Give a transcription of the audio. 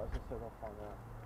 要是是个好人